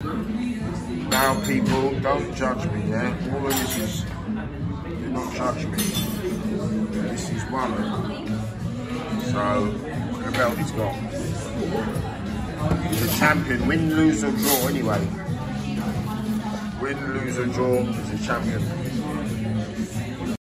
Now, people, don't judge me, yeah? All of this is, do not judge me. This is one. So, them. So, the belt is gone. He's a champion, win, lose or draw anyway. Win, lose or draw, he's a champion.